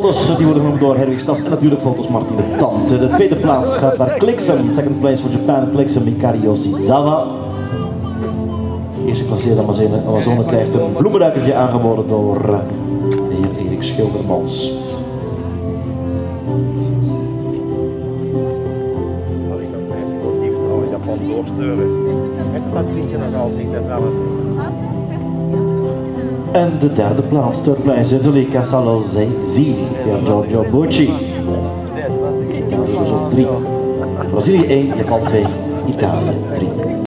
foto's die worden genoemd door Herwig Stas en natuurlijk foto's Martin de Tante. De tweede plaats gaat naar Kliksem. Second place voor Japan, Kliksem, Mikari Yoshizawa. De eerste klasseerde Amazone, Amazone krijgt een bloemenruikertje aangeboden door de heer Erik Schildermans. Als ik dat sportief nou in Japan doorsturen. En dat vriendje nog altijd dezelfde. En de derde plaats, third place, Angelica Salozzi, per Giorgio Bucci. Dus op drie. Brazilië 1, Japan 2, Italië 3.